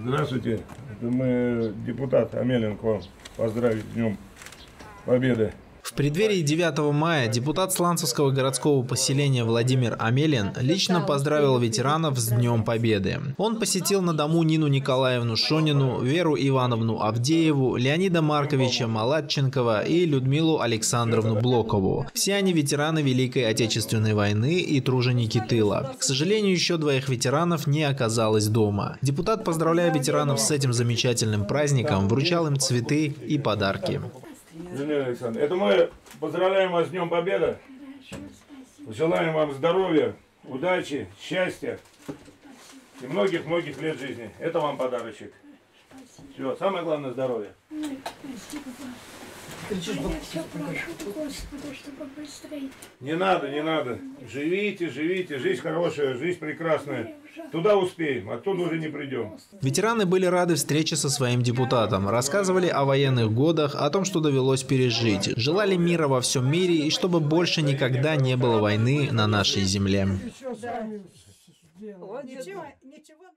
Здравствуйте. Мы, депутат вам поздравить с Днем Победы. Преддверии 9 мая депутат Сланцевского городского поселения Владимир Амелин лично поздравил ветеранов с Днем Победы. Он посетил на дому Нину Николаевну Шонину, Веру Ивановну Авдееву, Леонида Марковича Малатченкова и Людмилу Александровну Блокову. Все они ветераны Великой Отечественной войны и труженики тыла. К сожалению, еще двоих ветеранов не оказалось дома. Депутат, поздравляя ветеранов с этим замечательным праздником, вручал им цветы и подарки. Елена Александровна, это мы поздравляем вас с Днем Победы. Желаем вам здоровья, удачи, счастья и многих-многих лет жизни. Это вам подарочек. Все, самое главное здоровье. Я все прошу Господа, чтобы быстрее. Не надо, не надо. Живите, живите. Жизнь хорошая, жизнь прекрасная. Туда успеем, оттуда уже не придем. Ветераны были рады встрече со своим депутатом, рассказывали о военных годах, о том, что довелось пережить, желали мира во всем мире и чтобы больше никогда не было войны на нашей земле. Ничего, ничего